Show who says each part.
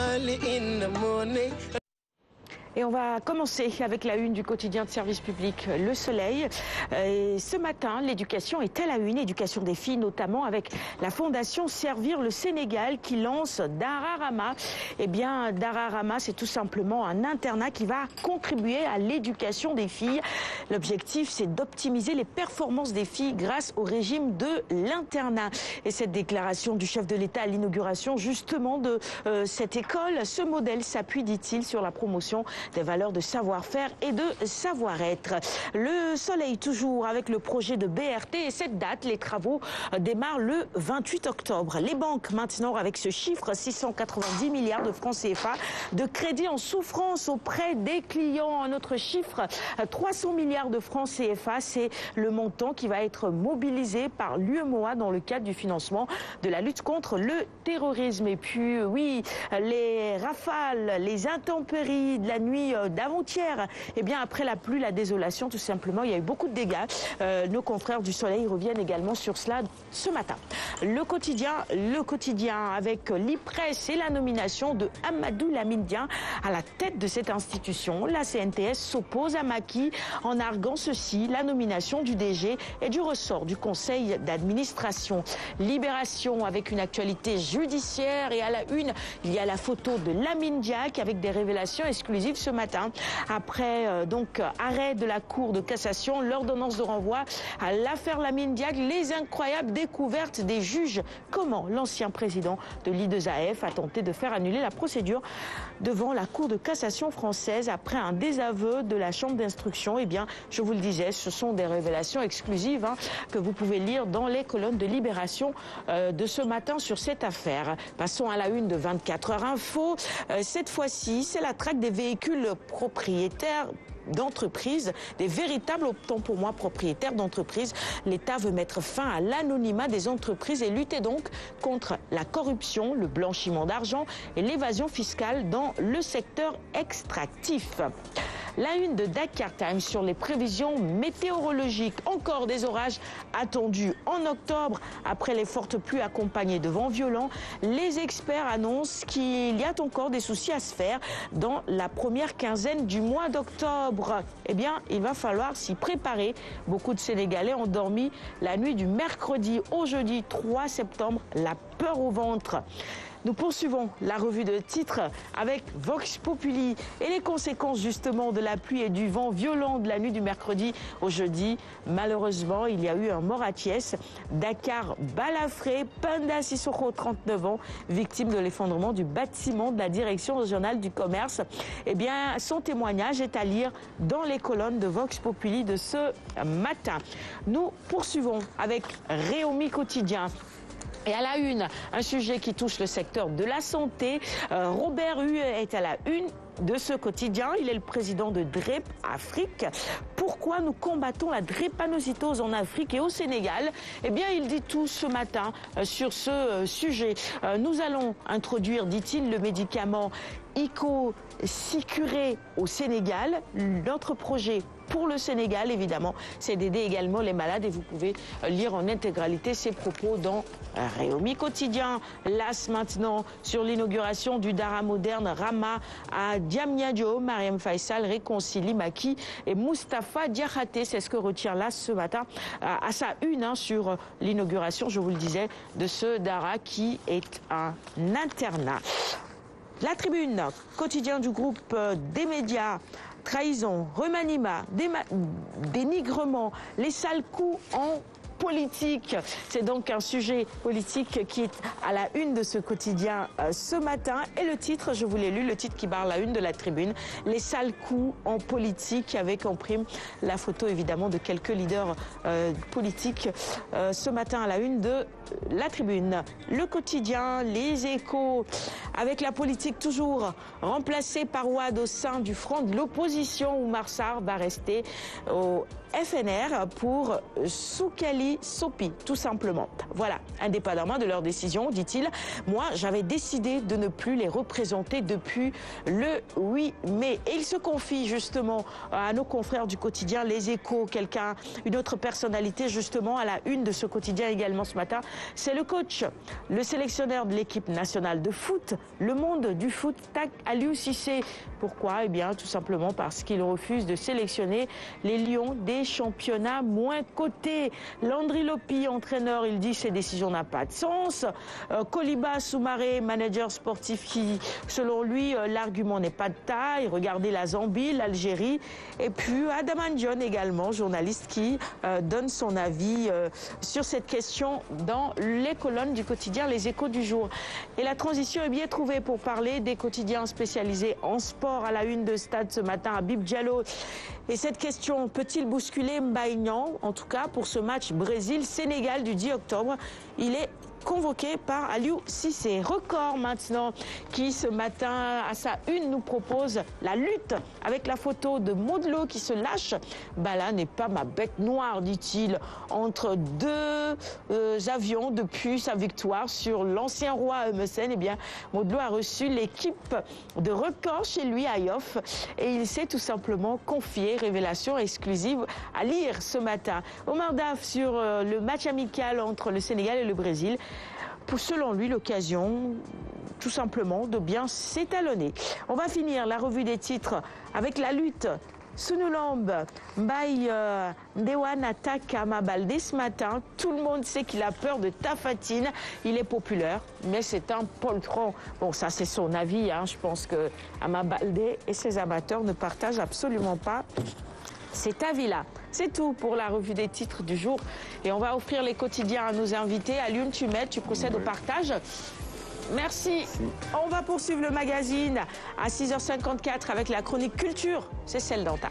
Speaker 1: early in the morning.
Speaker 2: Et on va commencer avec la une du quotidien de service public Le Soleil. Euh, ce matin, l'éducation est à la une, éducation des filles notamment avec la fondation Servir le Sénégal qui lance Dararama. Eh bien, Dararama, c'est tout simplement un internat qui va contribuer à l'éducation des filles. L'objectif, c'est d'optimiser les performances des filles grâce au régime de l'internat. Et cette déclaration du chef de l'État à l'inauguration justement de euh, cette école, ce modèle s'appuie, dit-il, sur la promotion des valeurs de savoir-faire et de savoir-être. Le soleil toujours avec le projet de BRT et cette date, les travaux démarrent le 28 octobre. Les banques maintenant avec ce chiffre 690 milliards de francs CFA de crédit en souffrance auprès des clients. Un autre chiffre 300 milliards de francs CFA, c'est le montant qui va être mobilisé par l'UMOA dans le cadre du financement de la lutte contre le terrorisme. Et puis oui, les rafales, les intempéries de la nuit euh, d'avant-hier. Eh bien, après la pluie, la désolation, tout simplement, il y a eu beaucoup de dégâts. Euh, nos confrères du Soleil reviennent également sur cela ce matin. Le quotidien, le quotidien avec l'IPRES et la nomination de Amadou Lamindian à la tête de cette institution. La CNTS s'oppose à Maki en arguant ceci, la nomination du DG et du ressort du conseil d'administration. Libération avec une actualité judiciaire et à la une, il y a la photo de Lamine Diak avec des révélations exclusives ce matin. Après euh, donc arrêt de la Cour de cassation, l'ordonnance de renvoi à l'affaire Lamine Diac, les incroyables découvertes des juges. Comment l'ancien président de l'I2AF a tenté de faire annuler la procédure devant la Cour de cassation française après un désaveu de la Chambre d'instruction? Eh bien, je vous le disais, ce sont des révélations exclusives hein, que vous pouvez lire dans les colonnes de Libération euh, de ce matin sur cette affaire. Passons à la une de 24 heures info. Euh, cette fois-ci, c'est la traque des véhicules propriétaires d'entreprises, des véritables, autant pour moi, propriétaires d'entreprises. L'État veut mettre fin à l'anonymat des entreprises et lutter donc contre la corruption, le blanchiment d'argent et l'évasion fiscale dans le secteur extractif. La une de Dakar Times sur les prévisions météorologiques. Encore des orages attendus en octobre après les fortes pluies accompagnées de vents violents. Les experts annoncent qu'il y a encore des soucis à se faire dans la première quinzaine du mois d'octobre. Eh bien, il va falloir s'y préparer. Beaucoup de Sénégalais ont dormi la nuit du mercredi au jeudi 3 septembre. La peur au ventre. Nous poursuivons la revue de titres avec Vox Populi et les conséquences justement de la pluie et du vent violent de la nuit du mercredi au jeudi. Malheureusement, il y a eu un mort à Thiès. Dakar balafré, Panda Sissoko, 39 ans, victime de l'effondrement du bâtiment de la direction régionale du commerce. Eh bien, son témoignage est à lire dans les colonnes de Vox Populi de ce matin. Nous poursuivons avec Réomi Quotidien. Et à la une, un sujet qui touche le secteur de la santé. Euh, Robert Hu est à la une de ce quotidien. Il est le président de DREP Afrique. Pourquoi nous combattons la drépanocytose en Afrique et au Sénégal? Eh bien, il dit tout ce matin euh, sur ce euh, sujet. nous allons introduire, dit-il, le médicament ICO Sicuré au Sénégal. Notre projet pour le Sénégal, évidemment, c'est d'aider également les malades et vous pouvez lire en intégralité ses propos dans Réomi Quotidien. Las maintenant sur l'inauguration du Dara moderne Rama à Diamniadio. Mariam Faisal réconcilie Maki et Mustapha Diakhaté. C'est ce que retient Las ce matin à sa une hein, sur l'inauguration, je vous le disais, de ce Dara qui est un internat. La tribune, quotidien du groupe euh, des médias, trahison, remaniement, dénigrement, les sales coups en politique. C'est donc un sujet politique qui est à la une de ce quotidien euh, ce matin. Et le titre, je vous l'ai lu, le titre qui barre la une de la tribune, les sales coups en politique, avec en prime la photo évidemment de quelques leaders euh, politiques euh, ce matin à la une de la tribune. Le quotidien, les échos, avec la politique toujours remplacée par Ouad au sein du front de l'opposition où Marsar va rester au FNR pour Soukali Eli Sopi, tout simplement. Voilà, indépendamment de leur décision, dit-il, moi j'avais décidé de ne plus les représenter depuis le 8 mai. Et il se confie justement à nos confrères du quotidien Les Échos, quelqu'un, une autre personnalité justement à la une de ce quotidien également ce matin. C'est le coach, le sélectionneur de l'équipe nationale de foot, le monde du foot, Aliou Cissé. Pourquoi? Eh bien tout simplement parce qu'il refuse de sélectionner les Lions des championnats moins cotés. Landry Lopi, entraîneur, il dit ces décisions n'ont pas de sens. Euh, Koliba Soumaré, manager sportif qui, selon lui, euh, l'argument n'est pas de taille. Regardez la Zambie, l'Algérie. Et puis Adaman John également, journaliste qui euh, donne son avis euh, sur cette question dans les colonnes du quotidien Les Échos du jour. Et la transition est bien trouvée pour parler des quotidiens spécialisés en sport à la une de stade ce matin à Bib Diallo. Et cette question peut-il bousculer Mbaïnan, en tout cas pour ce match Brésil-Sénégal du 10 octobre Il est convoqué par Aliou Cissé. Record maintenant qui ce matin à sa une nous propose la lutte avec la photo de Maudelo qui se lâche. Là n'est pas ma bête noire, dit-il, entre deux euh, avions depuis sa victoire sur l'ancien roi Messen. Eh bien, Maudelo a reçu l'équipe de record chez lui à Yoff et il s'est tout simplement confié, révélation exclusive à lire ce matin. Omar Daf sur euh, le match amical entre le Sénégal et le Brésil pour, selon lui, l'occasion tout simplement de bien s'étalonner. On va finir la revue des titres avec la lutte. Sunulamb, Mbaye euh, Ndewan attaque Amabalde ce matin. Tout le monde sait qu'il a peur de Tafatine. Il est populaire, mais c'est un poltron. Bon, ça c'est son avis. Hein. Je pense que Amabalde et ses amateurs ne partagent absolument pas cet avis-là. C'est tout pour la revue des titres du jour. Et on va offrir les quotidiens à nos invités. À l'une, tu mets, tu procèdes au partage. Merci. On va poursuivre le magazine à 6h54 avec la chronique culture. C'est celle d'Anta.